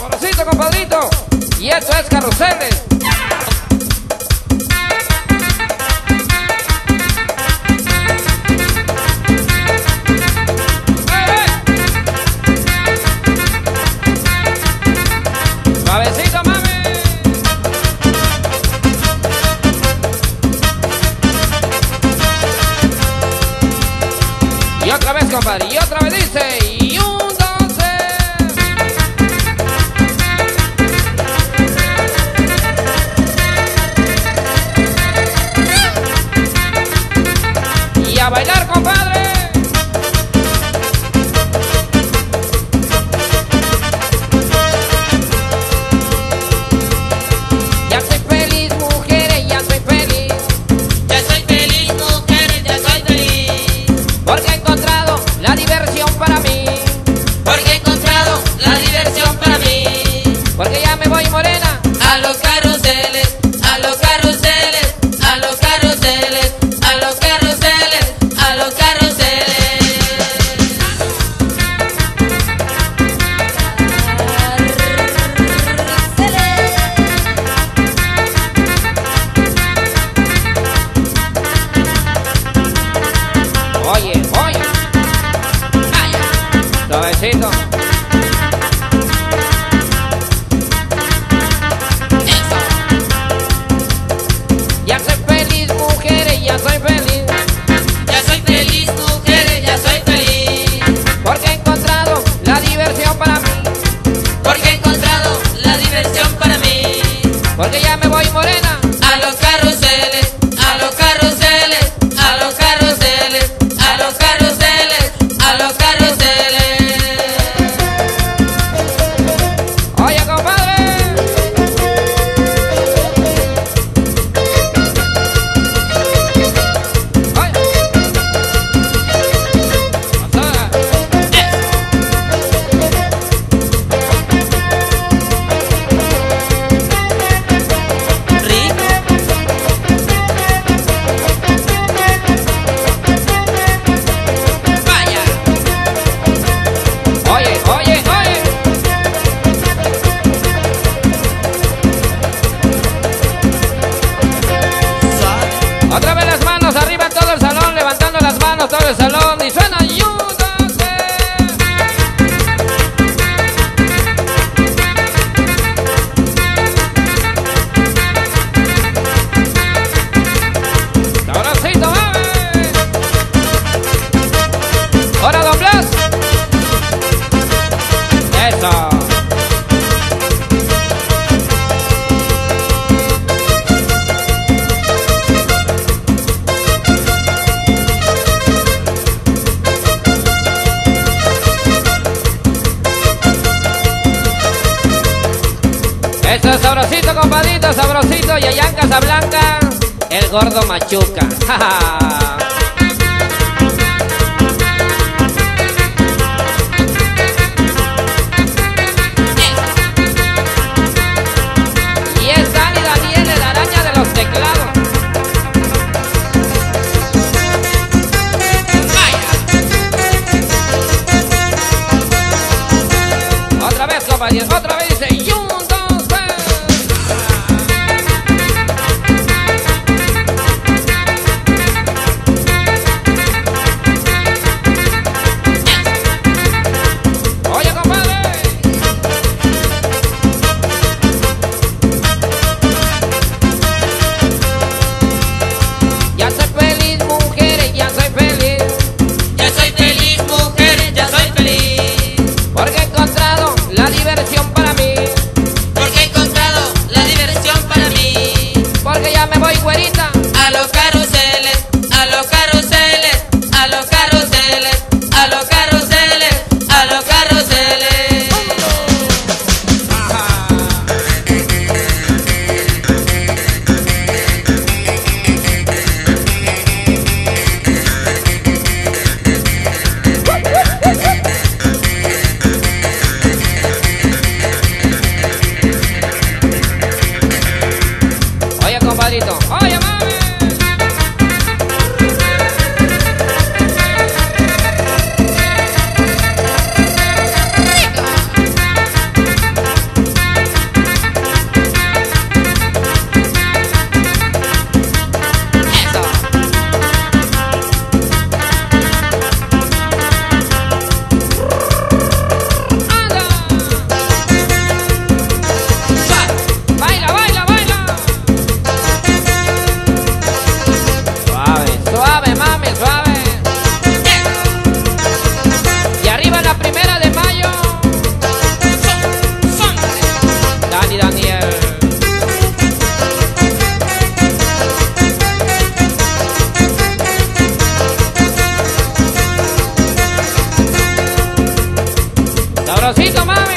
Ahoracito, compadrito. Y esto es Carruseles. y otra vez compadre, y otra vez dice Eso es sabrosito, compadito, sabrosito. Yayán Casablanca, el gordo machuca. Trocito más.